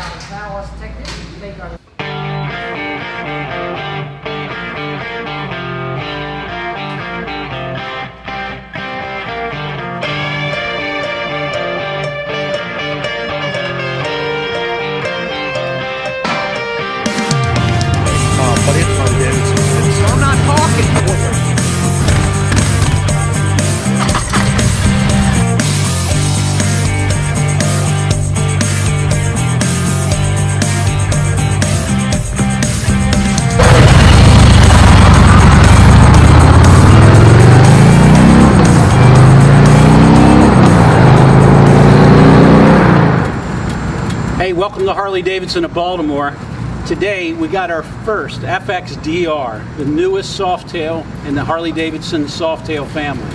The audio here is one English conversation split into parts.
i was technique. Take our Harley Davidson of Baltimore. Today we got our first FXDR, the newest softail in the Harley Davidson softail family.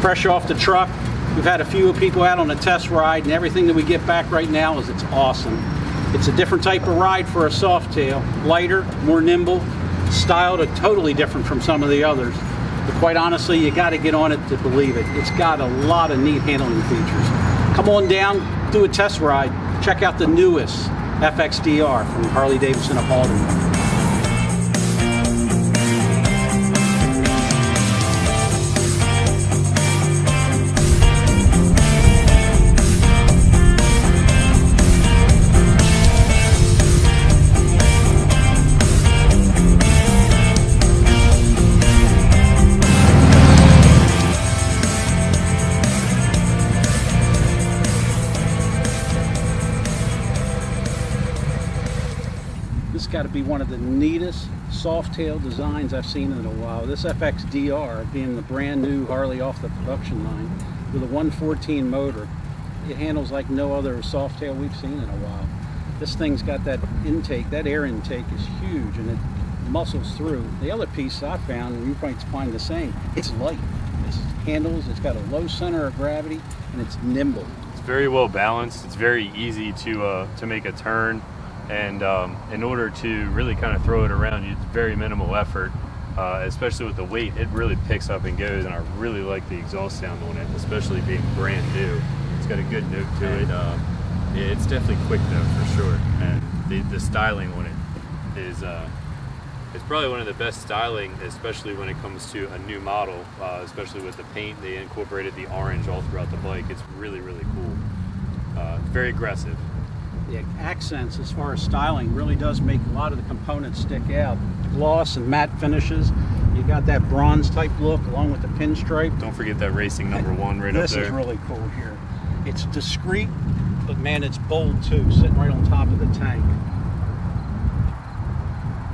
Fresh off the truck, we've had a few people out on a test ride and everything that we get back right now is it's awesome. It's a different type of ride for a softail, lighter, more nimble, styled a totally different from some of the others. But quite honestly, you got to get on it to believe it. It's got a lot of neat handling features. Come on down, do a test ride, check out the newest FXDR from Harley Davidson of Baltimore. This got to be one of the neatest softail designs I've seen in a while. This FXDR being the brand new Harley off the production line with a 114 motor. It handles like no other softail we've seen in a while. This thing's got that intake, that air intake is huge and it muscles through. The other piece I found, and you might find the same, it's light. It handles, it's got a low center of gravity and it's nimble. It's very well balanced. It's very easy to uh, to make a turn and um, in order to really kind of throw it around, it's very minimal effort. Uh, especially with the weight, it really picks up and goes, and I really like the exhaust sound on it, especially being brand new. It's got a good note to and, it. Uh, it's definitely quick though, for sure. And the, the styling on it is uh, it's probably one of the best styling, especially when it comes to a new model. Uh, especially with the paint, they incorporated the orange all throughout the bike. It's really really cool. Uh, very aggressive the accents as far as styling really does make a lot of the components stick out. Gloss and matte finishes. You got that bronze type look along with the pinstripe. Don't forget that racing number one right up there. This is really cool here. It's discreet, but man, it's bold too, sitting right on top of the tank.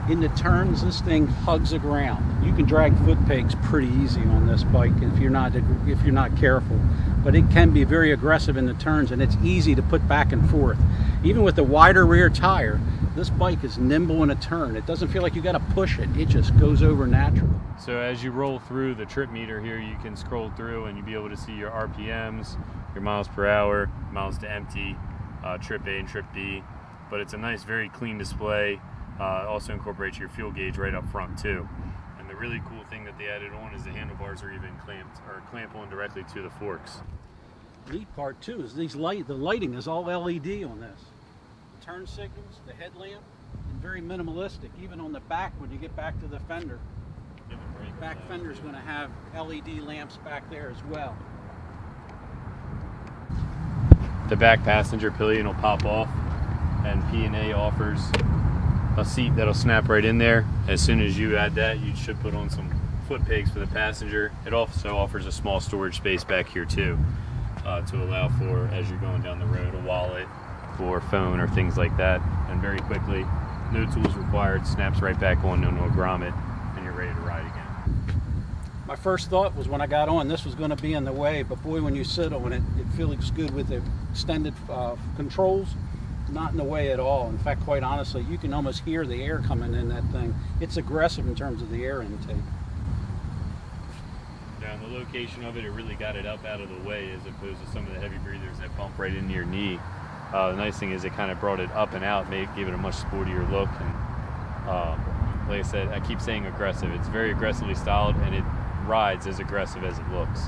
In the turns, this thing hugs the ground. You can drag foot pegs pretty easy on this bike if you're not if you're not careful. But it can be very aggressive in the turns, and it's easy to put back and forth. Even with the wider rear tire, this bike is nimble in a turn. It doesn't feel like you got to push it. It just goes over natural. So as you roll through the trip meter here, you can scroll through and you'll be able to see your RPMs, your miles per hour, miles to empty, uh, trip A and trip B. But it's a nice, very clean display. Uh, also incorporates your fuel gauge right up front too. And the really cool thing that they added on is the handlebars are even clamped or clamp on directly to the forks. Neat part too is these light. The lighting is all LED on this. The turn signals, the headlamp, and very minimalistic. Even on the back, when you get back to the fender, back fender is going to have LED lamps back there as well. The back passenger pillion will pop off, and P&A offers a seat that'll snap right in there. As soon as you add that, you should put on some foot pegs for the passenger. It also offers a small storage space back here too, uh, to allow for, as you're going down the road, a wallet or phone or things like that. And very quickly, no tools required, snaps right back on, no no grommet, and you're ready to ride again. My first thought was when I got on, this was going to be in the way, but boy, when you sit on it, it feels good with the extended uh, controls not in the way at all. In fact, quite honestly, you can almost hear the air coming in that thing. It's aggressive in terms of the air intake. Down the location of it, it really got it up out of the way as opposed to some of the heavy breathers that bump right into your knee. Uh, the nice thing is it kind of brought it up and out, made gave it a much sportier look. And uh, like I said, I keep saying aggressive. It's very aggressively styled, and it rides as aggressive as it looks.